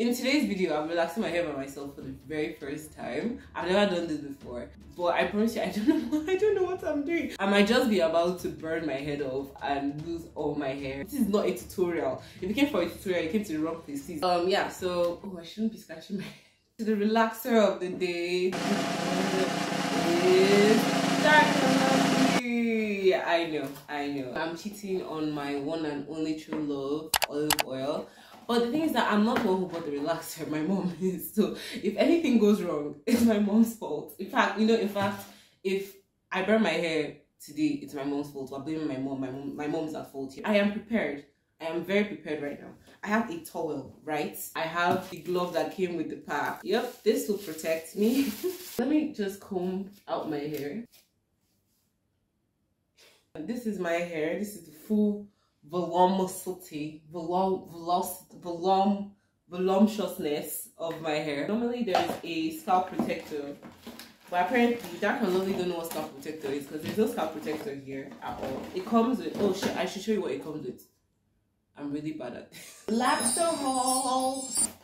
In today's video, I'm relaxing my hair by myself for the very first time. I've never done this before, but I promise you, I don't know. I don't know what I'm doing. I might just be about to burn my head off and lose all my hair. This is not a tutorial. If you came for a tutorial, you came to the wrong place. Um, yeah. So, oh, I shouldn't be scratching my head. To the relaxer of the day is I know, I know. I'm cheating on my one and only true love, olive oil. But the thing is that I'm not the one who bought the relaxer, my mom is. So if anything goes wrong, it's my mom's fault. In fact, you know, in fact, if I burn my hair today, it's my mom's fault. I'm blaming my mom. My mom, my mom's at fault here. I am prepared. I am very prepared right now. I have a towel, right? I have the glove that came with the pack. Yep, this will protect me. Let me just comb out my hair. This is my hair. This is the full volumosity, volum, volum, voluptuousness of my hair. Normally there's a scalp protector, but apparently Dark and Lovely don't know what scalp protector is because there's no scalp protector here at all. It comes with, oh shit, I should show you what it comes with. I'm really bad at this. Laxer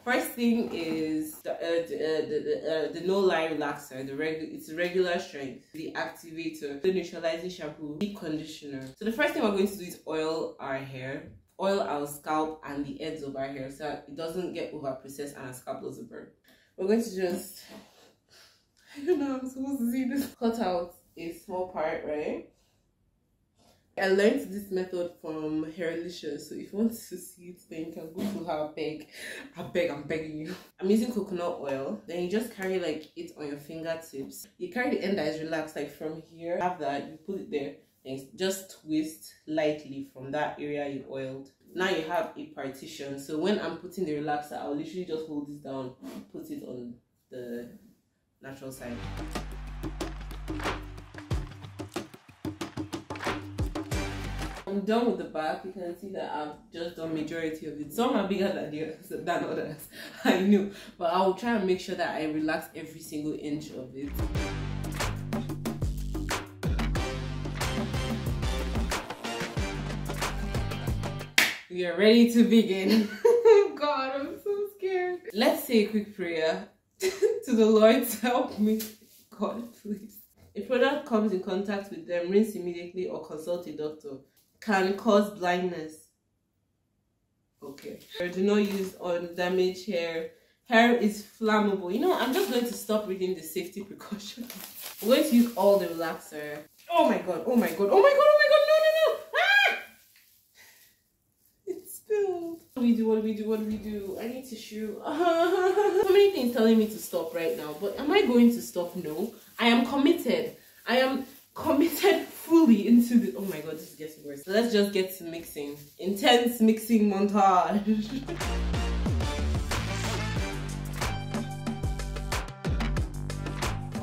First thing is the, uh, the, uh, the, uh, the no lye relaxer. The regular, it's regular strength. The activator, the neutralizing shampoo, deep conditioner. So the first thing we're going to do is oil our hair oil our scalp and the ends of our hair so it doesn't get over processed and our scalp doesn't burn. We're going to just, I don't know, I'm supposed to see this. Cut out a small part, right? I learned this method from Hairlicious, so if you want to see it, then you can go to her. beg, I beg, I'm begging you. I'm using coconut oil. Then you just carry like it on your fingertips. You carry the end that is relaxed, like from here. Have that, you put it there. Then just twist lightly from that area you oiled. Now you have a partition. So when I'm putting the relaxer, I'll literally just hold this down, put it on the natural side. I'm done with the back. You can see that I've just done majority of it. Some are bigger than the others, than others. I know, but I will try and make sure that I relax every single inch of it. We are ready to begin. God, I'm so scared. Let's say a quick prayer to the Lord to help me. God, please. If product comes in contact with them, rinse immediately or consult a doctor can cause blindness. Okay. Do not use on damaged hair. Hair is flammable. You know, I'm just going to stop reading the safety precautions. I'm going to use all the relaxer. Oh my god, oh my god, oh my god, oh my god, no, no, no! Ah! It's spilled. What do we do, what do we do, what do we do? I need tissue. so many things telling me to stop right now, but am I going to stop? No. I am committed. I am committed fully into the oh my god this is getting worse. So let's just get to mixing. Intense mixing montage.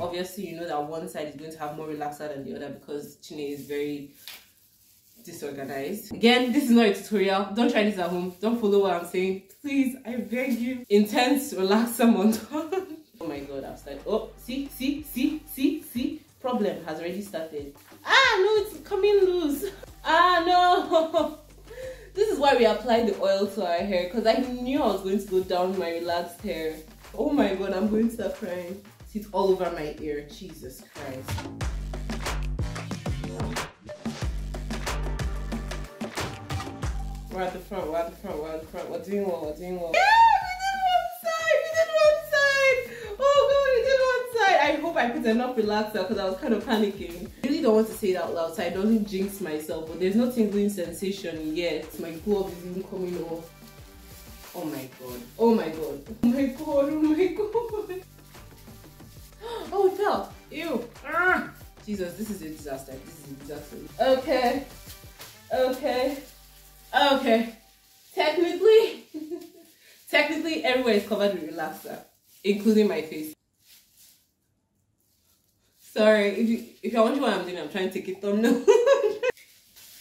Obviously you know that one side is going to have more relaxer than the other because Chine is very disorganized. Again this is not a tutorial. Don't try this at home. Don't follow what i'm saying. Please i beg you. Intense relaxer montage. Oh my god i've started. Oh see see see see see. Problem has already started. Ah, no, it's coming loose. Ah, no. This is why we apply the oil to our hair because I knew I was going to go down my relaxed hair. Oh my god, I'm going to start crying. It's all over my ear. Jesus Christ. We're at the front, we're at the front, we're at the front. We're doing well, we're doing well. We did one side. Oh god, we did one side. I hope I put enough relaxer because I was kind of panicking. Don't want to say it out loud so I don't jinx myself, but there's no tingling sensation yet. My glove is even coming off. Oh my god. Oh my god. Oh my god. Oh my god. Oh, it fell. Ew. Ah. Jesus, this is a disaster. This is a disaster. Okay. Okay. Okay. Technically, technically everywhere is covered with relaxer, including my face. Sorry, if you if you're wondering what I'm doing, I'm trying to take a thumbnail.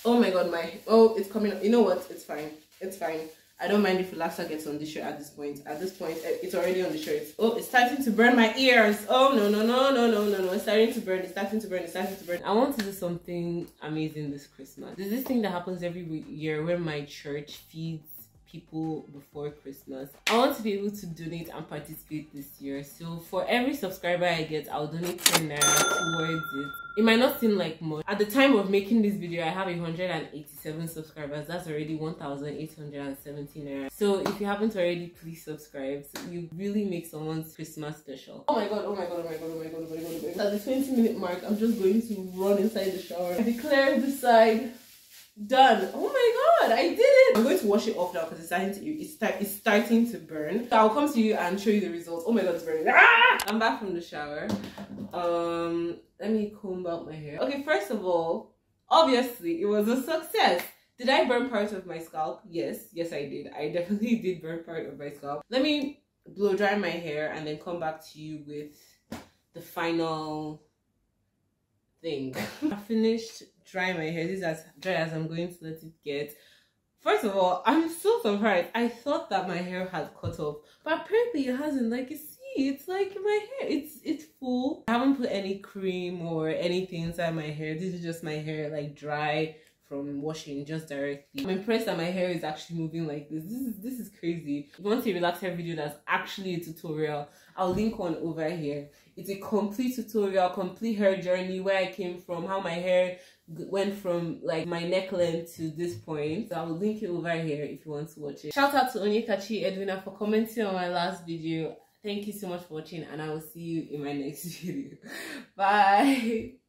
oh my god, my oh it's coming up. You know what? It's fine. It's fine. I don't mind if relaxer gets on the shirt at this point. At this point, eh, it's already on the shirt. Oh, it's starting to burn my ears. Oh no no no no no no no! It's starting to burn. It's starting to burn. It's starting to burn. I want to do something amazing this Christmas. There's this thing that happens every year where my church feeds people before Christmas. I want to be able to donate and participate this year. So for every subscriber I get, I'll donate 10 naira towards it. It might not seem like much. At the time of making this video, I have 187 subscribers. That's already 1,817 naira. So if you haven't already, please subscribe. So you really make someone's Christmas special. Oh my god, oh my god, oh my god, oh my god, oh my god, oh my god. At the 20 minute mark, I'm just going to run inside the shower. I declare this side done. Oh my god, I did it. I'm going to wash it off now because it's starting to it's, it's starting to burn. So I'll come to you and show you the results. Oh my god, it's burning. Ah! I'm back from the shower. Um, let me comb out my hair. Okay, first of all, obviously it was a success. Did I burn part of my scalp? Yes, yes I did. I definitely did burn part of my scalp. Let me blow dry my hair and then come back to you with the final thing. I finished drying my hair. This is as dry as I'm going to let it get. First of all, I'm so surprised. I thought that my hair had cut off, but apparently it hasn't. Like you see, it's like my hair. It's it's full. I haven't put any cream or anything inside my hair. This is just my hair like dry from washing just directly. I'm impressed that my hair is actually moving like this. This is this is crazy. If you want a relaxed hair video that's actually a tutorial, I'll link one over here. It's a complete tutorial, complete hair journey, where I came from, how my hair went from like my neck length to this point. So I will link it over here if you want to watch it. Shout out to Onyekachi Edwina for commenting on my last video. Thank you so much for watching and I will see you in my next video. Bye.